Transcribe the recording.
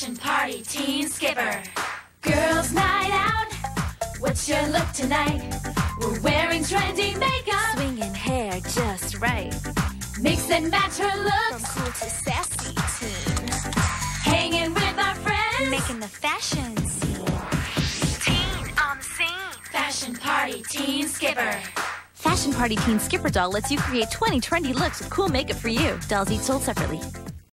Fashion Party Teen Skipper. Girls' night out. What's your look tonight? We're wearing trendy makeup. Swinging hair just right. Mix and match her From cool to sassy teen. Hanging with our friends. Making the fashion scene. Teen on the scene. Fashion Party Teen Skipper. Fashion Party Teen Skipper doll lets you create 20 trendy looks with cool makeup for you. Dolls each sold separately.